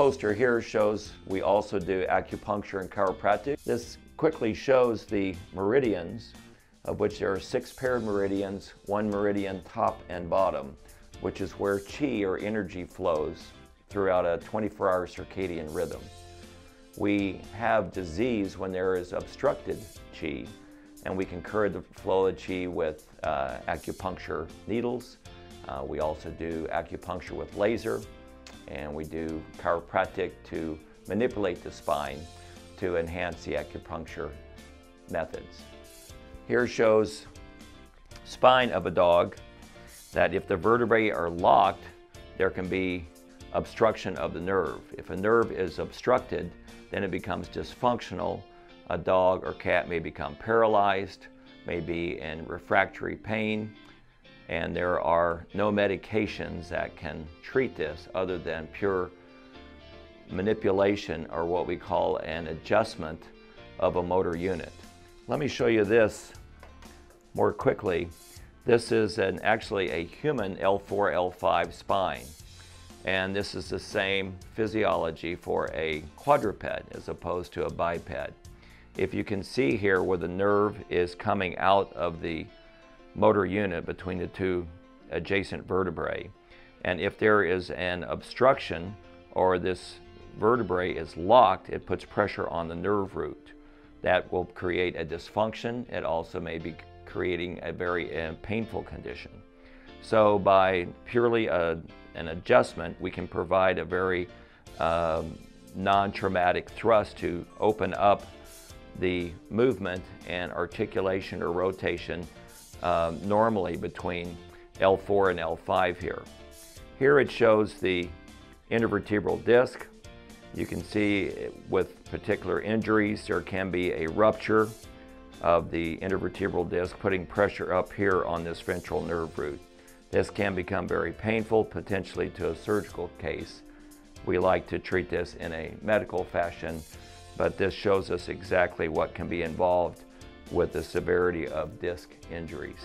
poster here shows we also do acupuncture and chiropractic. This quickly shows the meridians, of which there are six paired meridians, one meridian top and bottom, which is where chi or energy flows throughout a 24-hour circadian rhythm. We have disease when there is obstructed chi, and we can cure the flow of chi with uh, acupuncture needles. Uh, we also do acupuncture with laser, and we do chiropractic to manipulate the spine to enhance the acupuncture methods. Here shows spine of a dog that if the vertebrae are locked, there can be obstruction of the nerve. If a nerve is obstructed, then it becomes dysfunctional. A dog or cat may become paralyzed, may be in refractory pain, and there are no medications that can treat this other than pure manipulation or what we call an adjustment of a motor unit. Let me show you this more quickly. This is an, actually a human L4, L5 spine. And this is the same physiology for a quadruped as opposed to a biped. If you can see here where the nerve is coming out of the motor unit between the two adjacent vertebrae, and if there is an obstruction or this vertebrae is locked, it puts pressure on the nerve root. That will create a dysfunction. It also may be creating a very uh, painful condition. So by purely a, an adjustment, we can provide a very um, non-traumatic thrust to open up the movement and articulation or rotation um, normally between L4 and L5 here. Here it shows the intervertebral disc. You can see with particular injuries there can be a rupture of the intervertebral disc putting pressure up here on this ventral nerve root. This can become very painful, potentially to a surgical case. We like to treat this in a medical fashion, but this shows us exactly what can be involved with the severity of disc injuries.